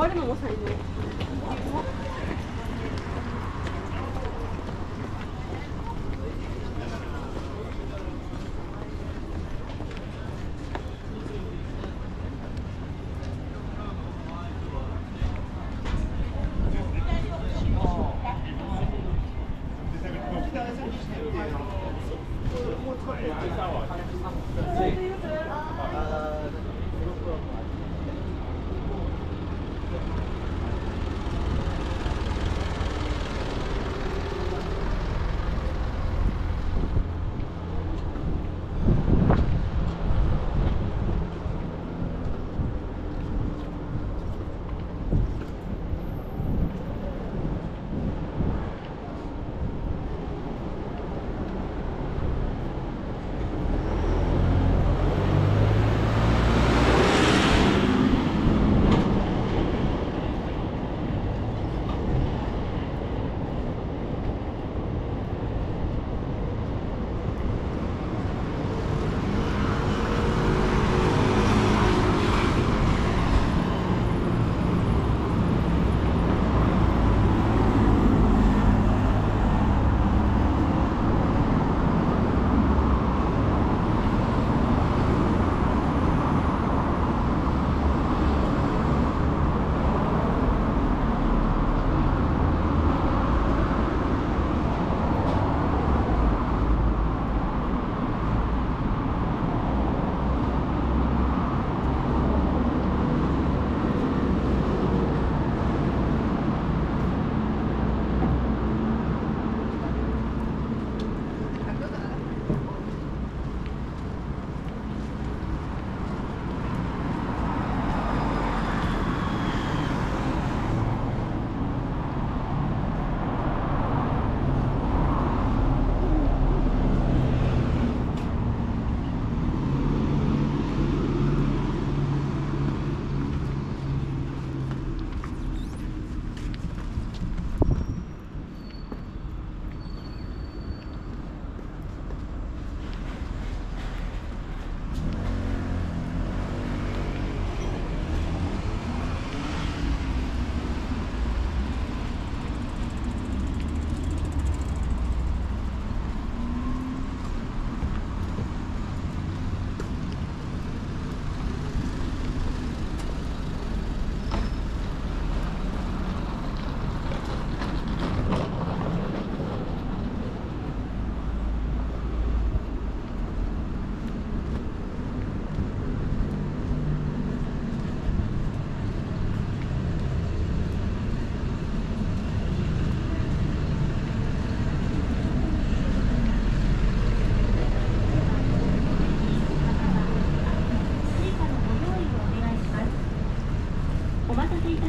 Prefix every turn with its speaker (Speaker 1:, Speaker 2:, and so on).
Speaker 1: 終わる
Speaker 2: のも才能。